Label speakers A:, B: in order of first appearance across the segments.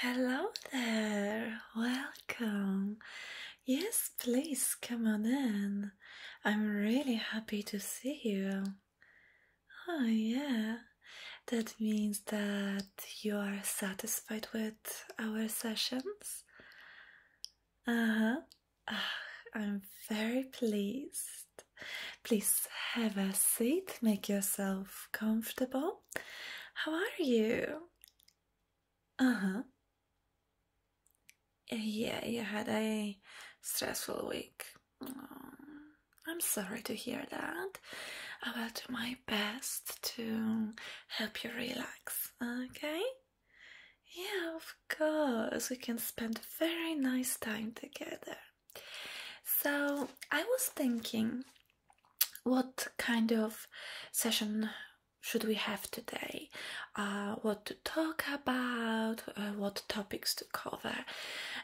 A: Hello there, welcome. Yes, please come on in. I'm really happy to see you. Oh, yeah, that means that you are satisfied with our sessions. Uh huh. Ah, I'm very pleased. Please have a seat, make yourself comfortable. How are you? Uh huh. Yeah, you had a stressful week. Oh, I'm sorry to hear that. I will do my best to help you relax, okay? Yeah, of course. We can spend a very nice time together. So, I was thinking what kind of session should we have today? Uh, what to talk about? Uh, what topics to cover?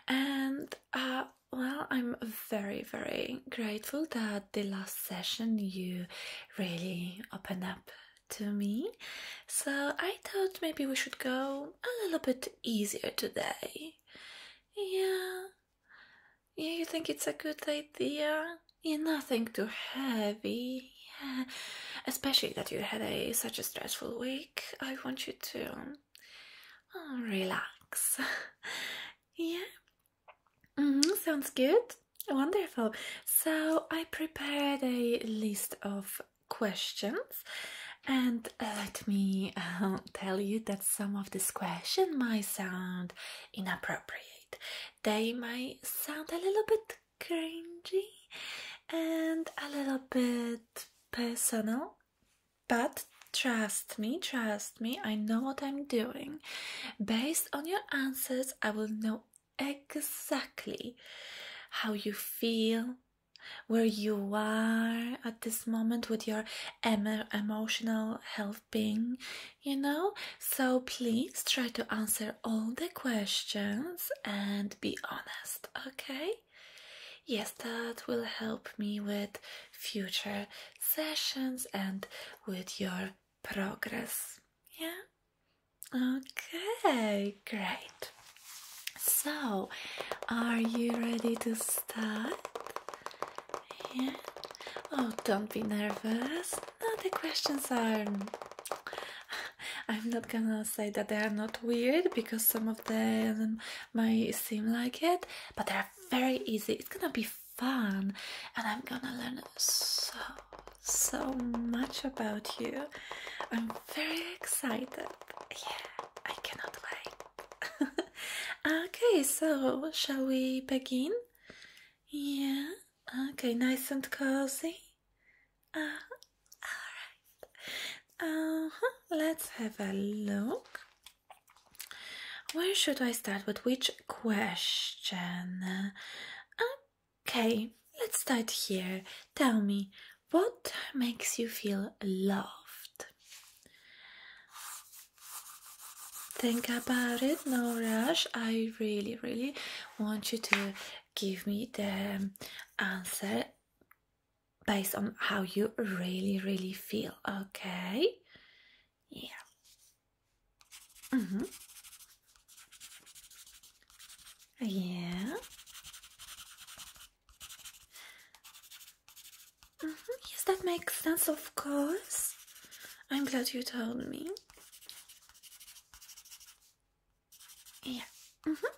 A: And uh, well, I'm very, very grateful that the last session you really opened up to me. So I thought maybe we should go a little bit easier today. Yeah. Yeah, you think it's a good idea? Yeah, nothing too heavy. Especially that you had a such a stressful week. I want you to oh, relax. yeah. Mm-hmm, sounds good. Wonderful. So I prepared a list of questions, and let me uh, tell you that some of these questions might sound inappropriate. They might sound a little bit cringy and a little bit personal, but trust me, trust me, I know what I'm doing. Based on your answers, I will know exactly how you feel, where you are at this moment with your emo- emotional health being, you know? So please try to answer all the questions and be honest, okay? Yes, that will help me with future sessions and with your progress. Yeah? Okay, great. So, are you ready to start? Yeah? Oh, don't be nervous. No, the questions are. I'm not gonna say that they are not weird because some of them might seem like it, but they're very easy. It's gonna be fun, and I'm gonna learn so, so much about you. I'm very excited. Yeah, I cannot wait. okay, so shall we begin? Yeah, okay, nice and cozy. Alright. Uh huh, let's have a look. Where should I start with which question? Okay, let's start here. Tell me, what makes you feel loved? Think about it, no rush. I really, really want you to give me the answer based on how you really, really feel, okay? Yeah. Mm-hmm. Yeah. Mm -hmm. Yes, that makes sense, of course. I'm glad you told me. Yeah. Mm hmm.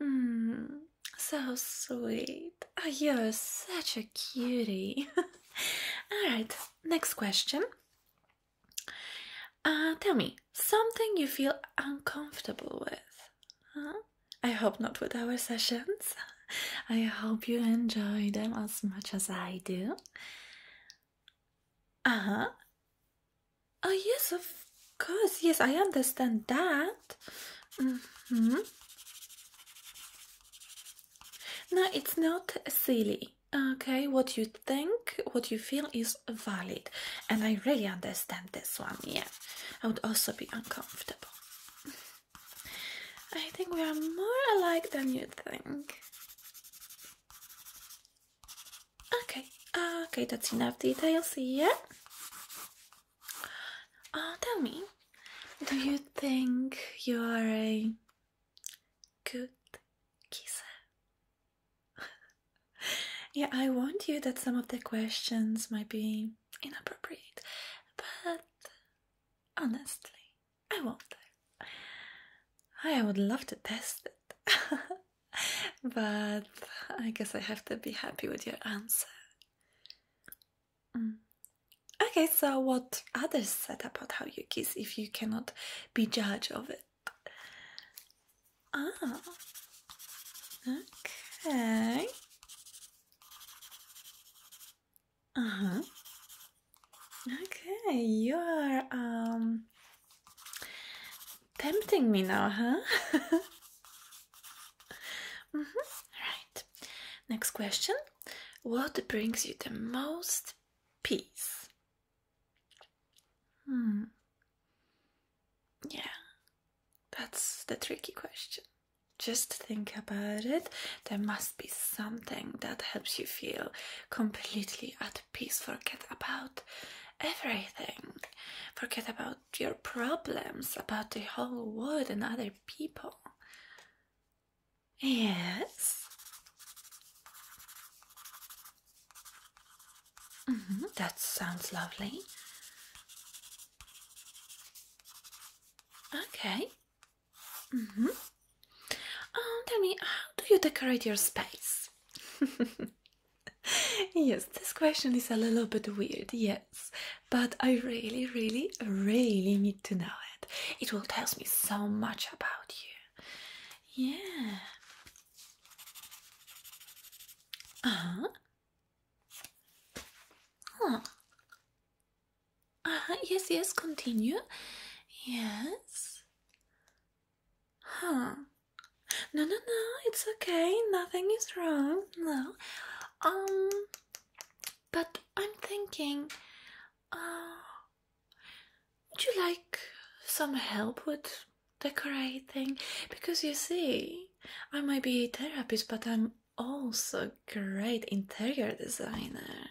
A: Mm, so sweet. Oh, you're such a cutie. Alright, next question. Uh, tell me, something you feel uncomfortable with? Huh? I hope not with our sessions. I hope you enjoy them as much as I do. Uh huh. Oh, yes, of course. Yes, I understand that. Mm hmm. No, it's not silly. Okay, what you think, what you feel is valid. And I really understand this one, yeah. I would also be uncomfortable. I think we are more alike than you think. Okay, okay, that's enough details, yeah? Uh, tell me, do you think you are a good kisser? Yeah, I warned you that some of the questions might be inappropriate, but honestly, I won't. I would love to test it, but I guess I have to be happy with your answer. Mm. Okay, so what others said about how you kiss if you cannot be judge of it? Ah, okay. Uh huh. Okay, you are um tempting me now, huh? mm-hmm. Right. Next question. What brings you the most peace? Hmm. Yeah, that's the tricky question. Just think about it. There must be something that helps you feel completely at peace. Forget about everything. Forget about your problems, about the whole world and other people. Yes. Mm-hmm, that sounds lovely. Okay. Mm-hmm. Oh, tell me, how do you decorate your space? yes, this question is a little bit weird, yes, but I really, really, really need to know it. It will tell me so much about you. Yeah. Uh huh. Huh. Uh huh. Yes, yes, continue. Yes. Huh. No, no, no, it's okay. Nothing is wrong. No. Um, but I'm thinking, uh, would you like some help with decorating? Because you see, I might be a therapist, but I'm also a great interior designer.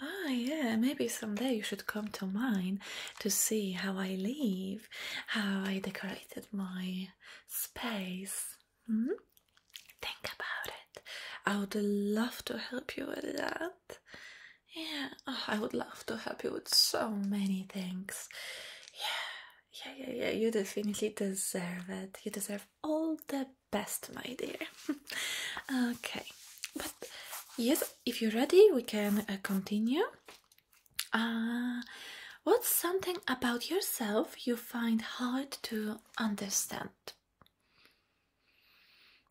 A: Ah, yeah, maybe someday you should come to mine to see how I live, how I decorated my space. Hmm? Think about it. I would love to help you with that. Yeah, oh, I would love to help you with so many things. Yeah, yeah, yeah, yeah. You definitely deserve it. You deserve all the best, my dear. okay, but yes, if you're ready, we can uh, continue. Uh, what's something about yourself you find hard to understand?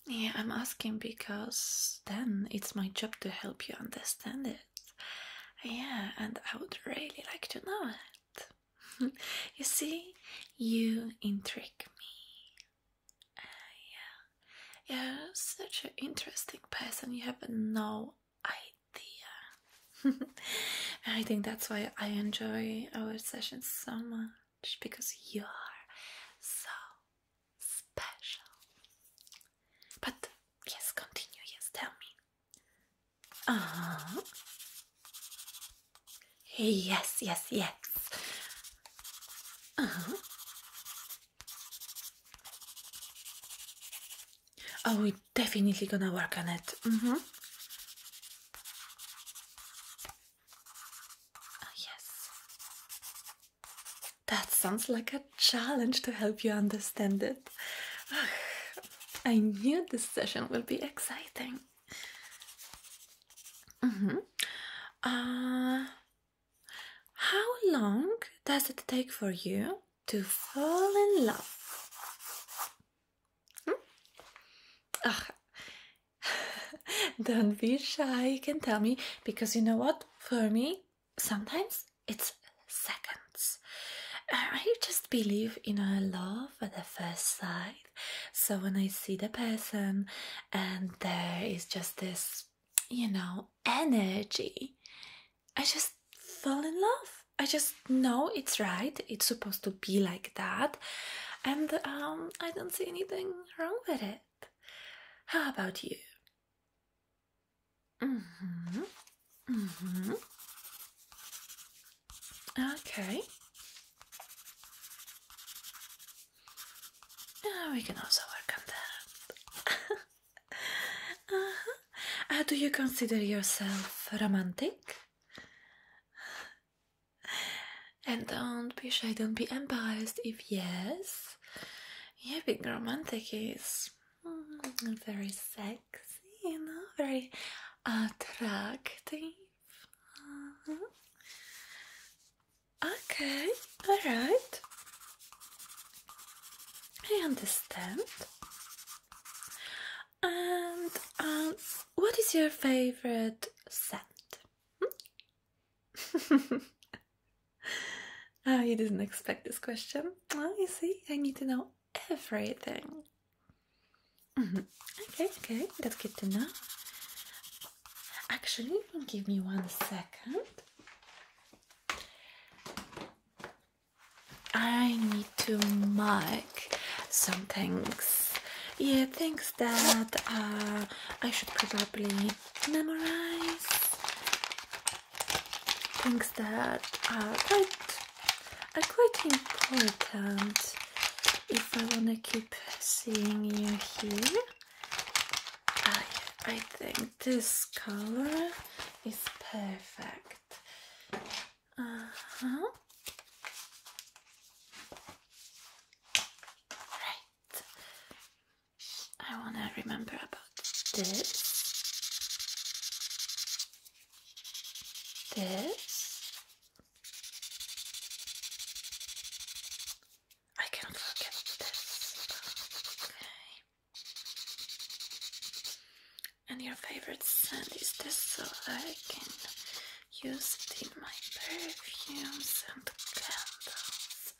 A: Yeah, I'm asking because then it's my job to help you understand it. Yeah, and I would really like to know it. you see, you intrigue me. Uh, yeah, you're such an interesting person. You have no idea. I think that's why I enjoy our sessions so much because you are so special. But yes, continue. Yes, tell me. Huh. Yes, yes, yes. Uh huh. Oh, we're definitely gonna work on it. Mm-hmm. Oh, yes. That sounds like a challenge to help you understand it. I knew this session will be exciting. Mm-hmm. Uh, how long does it take for you to fall in love? Hmm? Don't be shy, you can tell me because you know what? For me, sometimes it's seconds. I just believe in a love at the first sight. So when I see the person and there is just this, you know, energy, I just fall in love. I just know it's right. It's supposed to be like that. And um, I don't see anything wrong with it. How about you? Mm-hmm. Mm-hmm. Okay. Yeah, we can also work on that. uh-huh. Uh, do you consider yourself romantic? And don't be shy, don't be embarrassed if yes. Yeah, being romantic is mm, very sexy, you know, very attractive. Uh-huh. Okay, alright. I understand. And um, what is your favorite scent? Hmm? oh, you didn't expect this question. Well, you see, I need to know everything. Mm-hmm. Okay, okay, that's good to know. Actually, give me one second. I need to mark some things. Yeah, things that uh, I should probably memorize. Things that are quite are quite important if I want to keep seeing you here. I I think this color is perfect. Uh huh. Right. I want to remember about this. This. I cannot forget this. Okay. And your favorite scent is this, so I can use it in my perfumes and candles.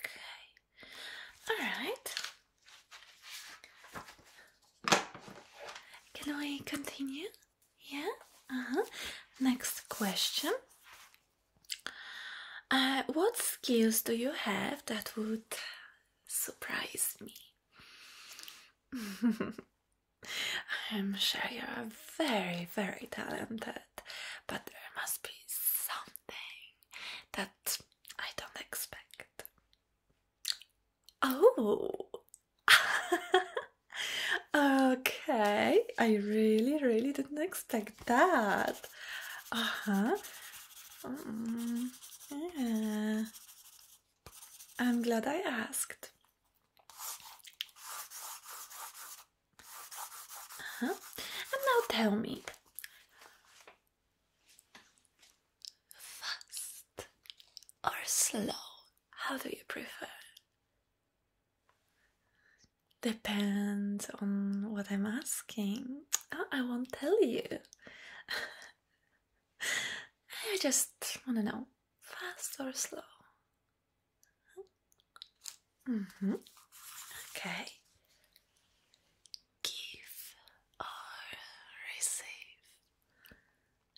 A: Okay. Alright. Can we continue? Yeah? Uh-huh. Next question. Uh, what skills do you have that would surprise me? I'm sure you're very, very talented, but there must be something that I don't expect. Oh, okay. I really, really didn't expect that. Uh huh. Mm, yeah. I'm glad I asked. Uh-huh. And now tell me fast or slow? How do you prefer? Depends on what I'm asking. Oh, I won't tell you. I just want to know fast or slow. Mm-hmm. Okay. Give or receive.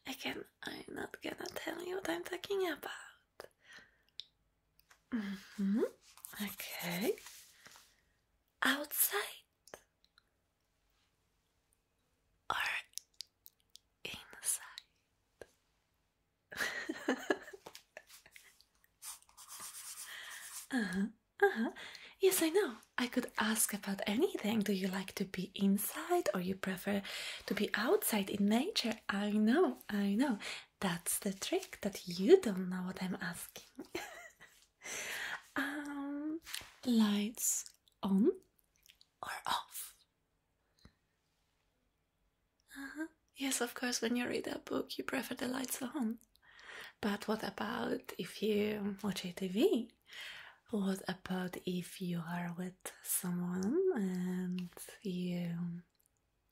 A: Again, I'm not gonna tell you what I'm talking about. Mm-hmm. Okay. Outside or inside? uh-huh. Uh-huh. Yes, I know. I could ask about anything. Do you like to be inside or you prefer to be outside in nature? I know, I know. That's the trick that you don't know what I'm asking. um lights on or off? Uh-huh. Yes, of course, when you read a book, you prefer the lights on. But what about if you watch a TV? What about if you are with someone and you,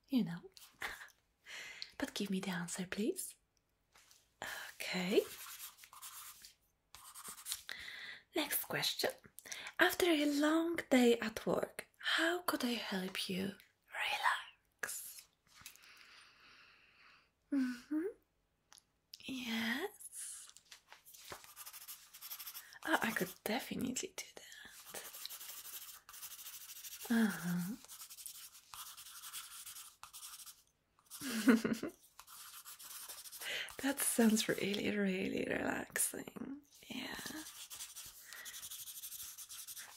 A: you know? but give me the answer, please. Okay. Next question. After a long day at work, how could I help you relax? Mm-hmm. Yes. Oh, I could definitely do that. Uh-huh. that sounds really, really relaxing. Yeah.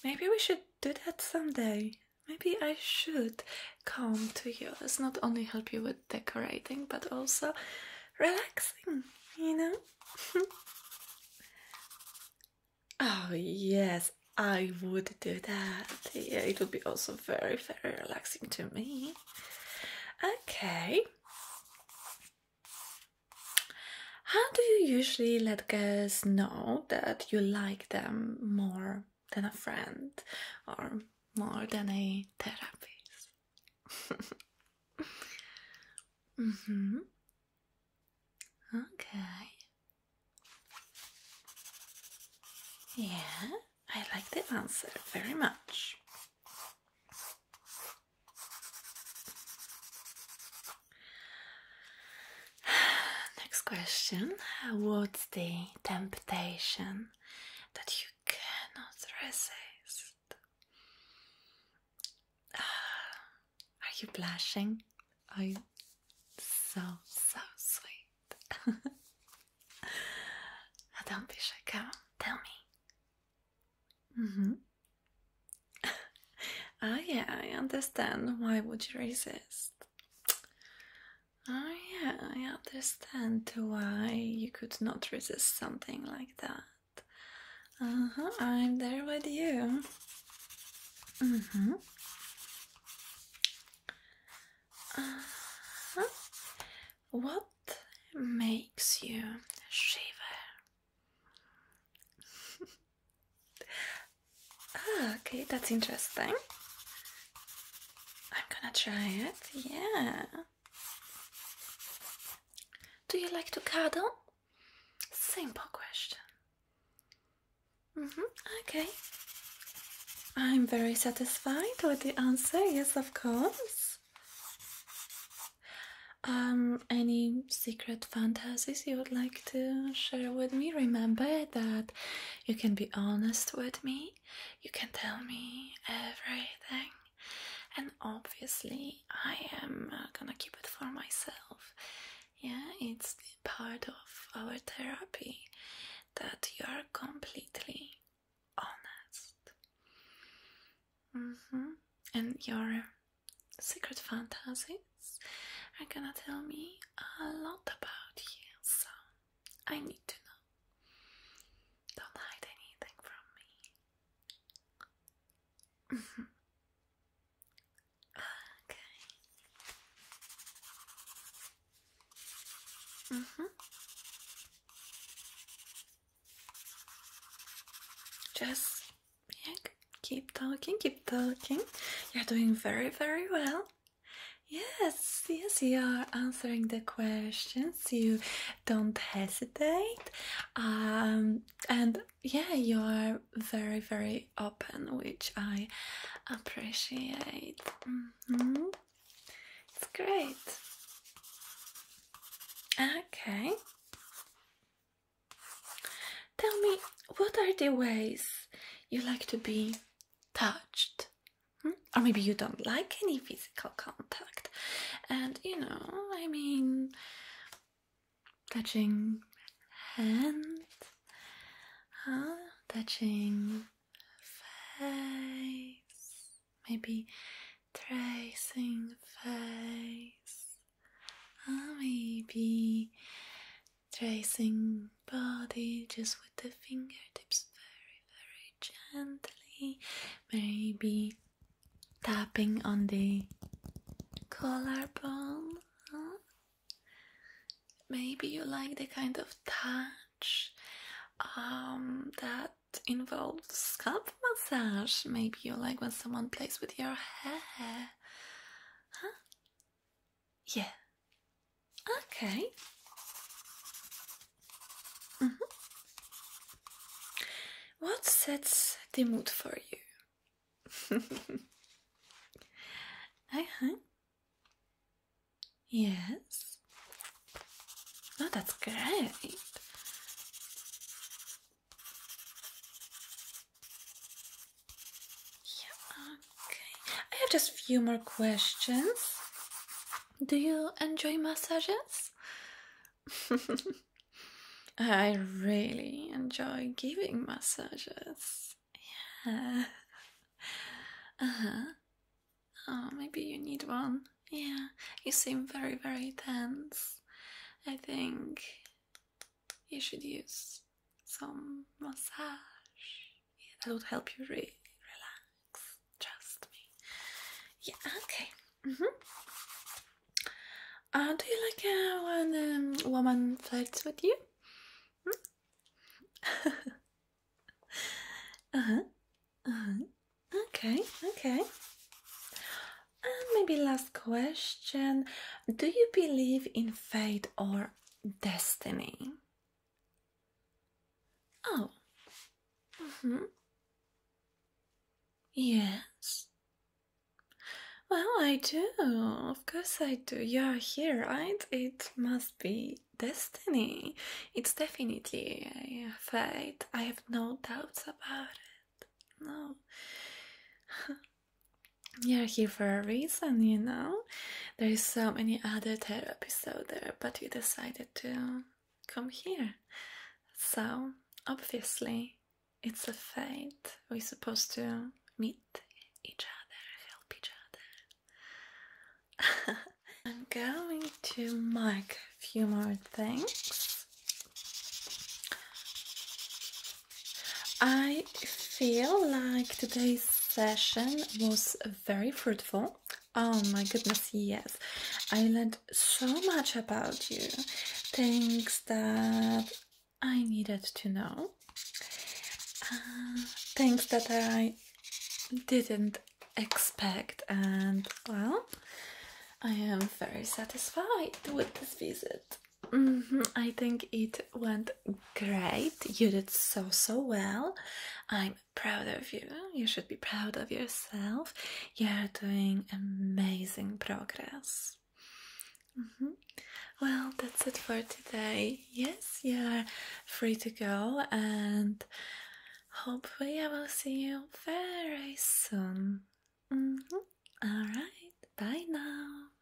A: maybe we should do that someday. Maybe I should come to yours, not only help you with decorating, but also relaxing, you know? oh, yes, I would do that. Yeah, it would be also very, very relaxing to me. Okay. How do you usually let girls know that you like them more than a friend or more than a therapist? mm-hmm. Okay. Yeah, I like the answer very much. Next question What's the temptation that you cannot resist? Are you blushing? Are you so, so sweet? I don't be shy, come on, me. Mm-hmm. oh yeah, I understand. Why would you resist? Oh yeah, I understand why you could not resist something like that. Uh-huh, I'm there with you. Mm-hmm. Uh-huh. What makes you? Ah, okay, that's interesting. I'm gonna try it, yeah. Do you like to cuddle? Simple question. Mm-hmm, okay. I'm very satisfied with the answer, yes, of course. Um, any secret fantasies you would like to share with me? Remember that you can be honest with me, you can tell me everything, and obviously, I am uh, gonna keep it for myself. Yeah, it's part of our therapy that you are completely honest. Mm-hmm. And your secret fantasies are gonna tell me a lot about you, so I need to know. Don't hide anything from me. Okay. Mm-hmm. Just yeah, keep talking, keep talking. You're doing very, very well. Yes, yes, you are answering the questions. You don't hesitate. Um, and yeah, you are very, very open, which I appreciate. Mm-hmm. It's great. Okay. Tell me, what are the ways you like to be touched? Or maybe you don't like any physical contact. And you know, I mean, touching hand, huh? touching face, maybe tracing face, uh, maybe tracing body just with the fingertips very, very gently, maybe tapping on the collarbone. Maybe you like the kind of touch um, that involves scalp massage. Maybe you like when someone plays with your hair. Huh? Yeah. Okay. Mm -hmm. What sets the mood for you? uh huh. Yes. Oh, that's great. Yeah, okay. I have just a few more questions. Do you enjoy massages? I really enjoy giving massages. Yeah. Uh huh. Oh, maybe you need one. Yeah, you seem very, very tense. I think you should use some massage. Yeah, that would help you re- relax. Trust me. Yeah, okay. Mm-hmm. Uh, do you like uh, when um, woman flirts with you? Hmm? uh-huh. Uh-huh. Okay, okay. Maybe last question. Do you believe in fate or destiny? Oh. Mm-hmm. Yes. Well, I do. Of course I do. You're here, right? It must be destiny. It's definitely a fate. I have no doubts about it. No. You're here for a reason, you know? There's so many other therapists out there, but you decided to come here. So, obviously, it's a fate. We're supposed to meet each other, help each other. I'm going to mark a few more things. I feel like today's session was very fruitful. Oh my goodness, yes. I learned so much about you, things that I needed to know, uh, things that I didn't expect, and well, I am very satisfied with this visit. Mm-hmm. I think it went great. You did so, so well. I'm proud of you. You should be proud of yourself. You're doing amazing progress. Mm-hmm. Well, that's it for today. Yes, you're free to go, and hopefully, I will see you very soon. Mm-hmm. All right, bye now.